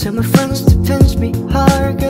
Tell my friends to pinch me harder.